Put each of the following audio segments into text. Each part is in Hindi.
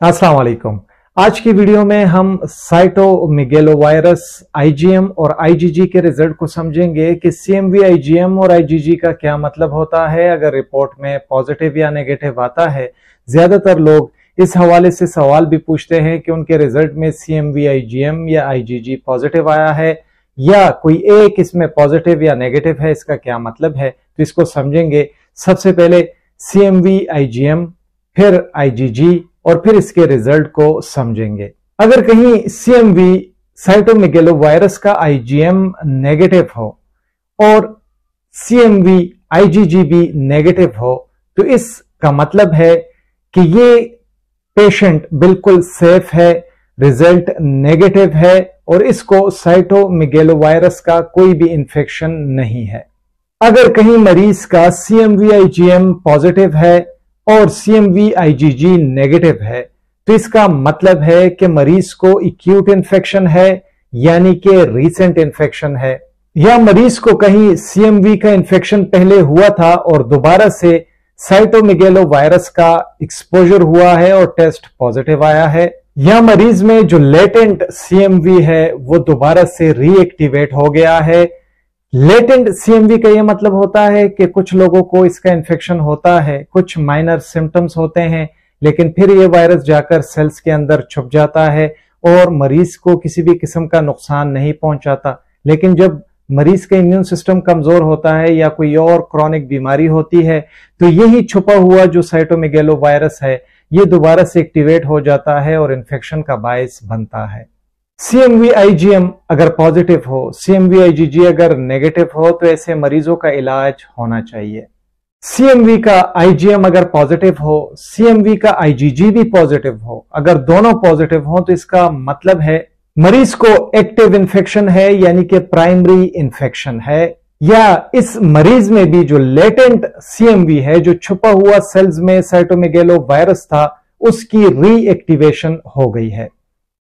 अस्सलाम वालेकुम आज की वीडियो में हम साइटोमिगेलो वायरस आईजीएम और आईजीजी के रिज़ल्ट को समझेंगे कि सीएमवी आईजीएम और आईजीजी का क्या मतलब होता है। अगर रिपोर्ट में पॉजिटिव या नेगेटिव आता है, ज़्यादातर लोग इस हवाले से सवाल भी पूछते हैं कि उनके रिज़ल्ट में सीएमवी आईजीएम या आईजीजी पॉजिटिव आया है या कोई एक इसमें पॉजिटिव या नेगेटिव है, इसका क्या मतलब है। तो इसको समझेंगे। सबसे पहले सीएमवी आईजीएम फिर आईजीजी और फिर इसके रिज़ल्ट को समझेंगे। अगर कहीं सीएमवी साइटोमिगेलो वायरस का आईजीएम नेगेटिव हो और सीएमवी आईजीजी भी नेगेटिव हो तो इसका मतलब है कि ये पेशेंट बिल्कुल सेफ़ है रिज़ल्ट नेगेटिव है और इसको साइटोमिगेलो वायरस का कोई भी इंफेक्शन नहीं है। अगर कहीं मरीज़ का सीएमवी आईजीएम पॉजिटिव है और सीएमवी आईजीजी नेगेटिव है। तो इसका मतलब है कि मरीज़ को इक्यूट इन्फेक्शन है, यानी कि रीसेंट इन्फेक्शन है। या मरीज़ को कहीं सीएमवी का इन्फेक्शन पहले हुआ था और दोबारा से साइटोमिगेलो वायरस का एक्सपोजर हुआ है और टेस्ट पॉजिटिव आया है, या मरीज़ में जो लेटेंट सीएमवी है, वो दोबारा से रीएक्टिवेट हो गया है लेटेंट सीएमवी का यह मतलब होता है कि कुछ लोगों को इसका इन्फेक्शन होता है, कुछ माइनर सिम्टम्स होते हैं, लेकिन फिर ये वायरस जाकर सेल्स के अंदर छुप जाता है और मरीज़ को किसी भी किस्म का नुकसान नहीं पहुंचाता। लेकिन जब मरीज़ का इम्यून सिस्टम कमज़ोर होता है या कोई और क्रॉनिक बीमारी होती है तो यही छुपा हुआ जो साइटोमिगेलो वायरस है, ये दोबारा से एक्टिवेट हो जाता है और इन्फेक्शन का बायस बनता है। सीएमवी आईजीएम अगर पॉजिटिव हो सीएमवी आईजीजी अगर नेगेटिव हो तो ऐसे मरीजों का इलाज होना चाहिए। सीएमवी का आईजीएम अगर पॉजिटिव हो सीएमवी का आईजीजी भी पॉजिटिव हो। अगर दोनों पॉजिटिव हो तो इसका मतलब है मरीज़ को एक्टिव इन्फेक्शन है, यानी कि प्राइमरी इन्फेक्शन है। या इस मरीज़ में भी जो लेटेंट सीएमवी है, जो छुपा हुआ सेल्स में साइटोमेगेलो वायरस था, उसकी रीएक्टिवेशन हो गई है।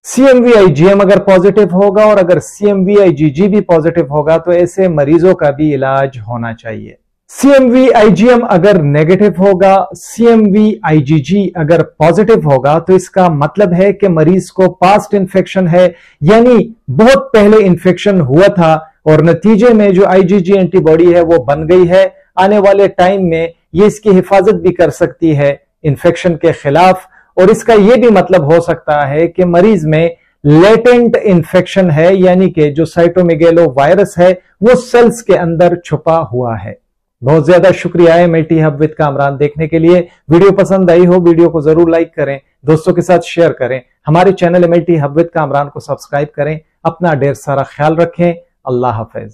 सीएमवी आईजीएम अगर पॉजिटिव होगा और अगर सीएमवी आईजीजी भी पॉजिटिव होगा तो ऐसे मरीजों का भी इलाज होना चाहिए। सीएमवी आईजीएम अगर नेगेटिव होगा सीएमवी आईजीजी अगर पॉजिटिव होगा तो इसका मतलब है कि मरीज़ को पास्ट इन्फेक्शन है, यानी बहुत पहले इन्फेक्शन हुआ था और नतीजे में जो आईजीजी एंटीबॉडी है वो बन गई है। आने वाले टाइम में ये इसकी हिफाजत भी कर सकती है इन्फेक्शन के खिलाफ। और इसका यह भी मतलब हो सकता है कि मरीज़ में लेटेंट इंफेक्शन है, यानी कि जो साइटोमिगेलो वायरस है, वो सेल्स के अंदर छुपा हुआ है। बहुत ज़्यादा शुक्रिया है मल्टी हब विद कामरान देखने के लिए। वीडियो पसंद आई हो, वीडियो को ज़रूर लाइक करें, दोस्तों के साथ शेयर करें। हमारे channel multi hub with Kamran को सब्सक्राइब करें, अपना ढेर सारा ख्याल रखें। अल्लाह हाफिज।